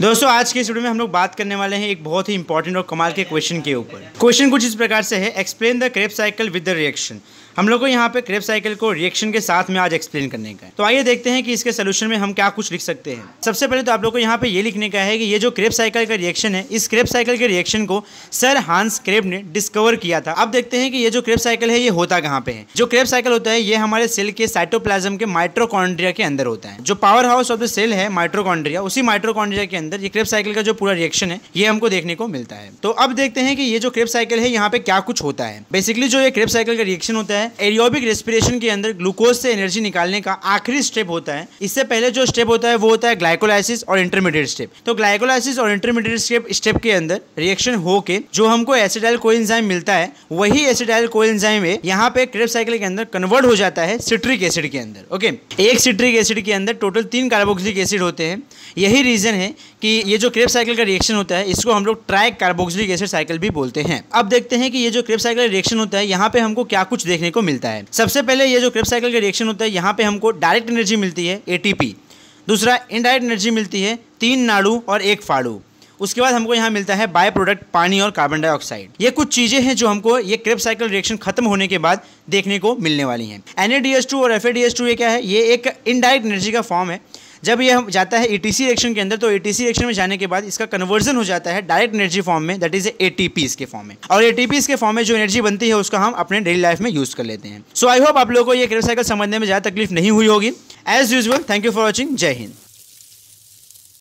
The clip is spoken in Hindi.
दोस्तों, आज के इस वीडियो में हम लोग बात करने वाले हैं एक बहुत ही इंपॉर्टेंट और कमाल के क्वेश्चन के ऊपर। क्वेश्चन कुछ इस प्रकार से है explain the Krebs cycle with the reaction हम लोग को यहाँ पे क्रेप साइकिल को रिएक्शन के साथ में आज एक्सप्लेन करने का है। तो आइए देखते हैं कि इसके सोल्यूशन में हम क्या कुछ लिख सकते हैं। सबसे पहले तो आप लोग को यहाँ पे ये लिखने का है कि ये जो क्रेप साइकिल का रिएक्शन है, इस क्रेप साइकिल के रिएक्शन को सर हांस क्रेप ने डिस्कवर किया था। अब देखते हैं कि ये जो क्रेप साइकिल है, ये होता कहाँ पे है? जो क्रेप साइकिल होता है, ये हमारे सेल के साइटोप्लाज्म के माइट्रोकॉन्ड्रिया के अंदर होता है। जो power house of the cell है माइट्रोकॉन्ड्रिया उसी माइट्रोकॉन्ड्रिया के अंदर ये क्रेप साइकिल का जो पूरा रिएक्शन है, ये हमको देखने को मिलता है। तो अब देखते हैं कि ये जो क्रेप साइकिल है, यहाँ पे क्या कुछ होता है। बेसिकली जो ये क्रेप साइकिल का रिएक्शन होता है एरियोबिक रेस्पिरेशन के अंदर ग्लूकोज से एनर्जी निकालने का आखिरी स्टेप होता है। इससे पहले जो स्टेप होता है, वो होता है ग्लाइकोलाइसिस और इंटरमीडिएट स्टेप तो ग्लाइकोलाइसिस और इंटरमीडिएट स्टेप स्टेप के अंदर रिएक्शन हो के जो हमको एसिडाइल कोएंजाइम मिलता है, वही एसिडाइल कोएंजाइम है यहाँ पे क्रेप साइकिल के अंदर कन्वर्ट हो जाता है सिट्रिक एसिड के अंदर ओके एक सिट्रिक एसिड के अंदर टोटल तीन कार्बोक्सिलिक एसिड होते हैं। यही रीजन है कि ये जो क्रेप साइकिल का रिएक्शन होता है, इसको हम लोग ट्राई कार्बोक्सिलिक एसिड साइकिल भी बोलते हैं। अब देखते हैं कि ये जो क्रेप साइकिल रिएक्शन होता है, यहाँ पे हमको क्या कुछ देखने को मिलता है। सबसे पहले ये जो क्रेप साइकिल का रिएक्शन होता है, यहाँ पे हमको डायरेक्ट एनर्जी मिलती है एटीपी दूसरा इनडायरेक्ट एनर्जी मिलती है, तीन नाड़ू और एक फाड़ू। उसके बाद हमको यहाँ मिलता है बाय प्रोडक्ट पानी और कार्बन डाइऑक्साइड ये कुछ चीज़ें हैं जो हमको ये क्रेप साइकिल रिएक्शन खत्म होने के बाद देखने को मिलने वाली हैं। एन और एफ़ ये क्या है? ये एक इनडायरेक्ट एनर्जी का फॉर्म है। जब ये जाता है ए टी रिएक्शन के अंदर तो ए टी रिएक्शन में जाने के बाद इसका कन्वर्जन हो जाता है डायरेक्ट एनर्जी फॉर्म में दैट इज़ ए टी के फॉर्म में। और ए टी के फॉर्म में जो एनर्जी बनती है, उसका हम अपने डेली लाइफ में यूज़ कर लेते हैं। सो आई होप आप लोगों को ये क्रेप साइकिल समझने में ज़्यादा तकलीफ़ नहीं हुई होगी। As usual thank you for watching जय हिंद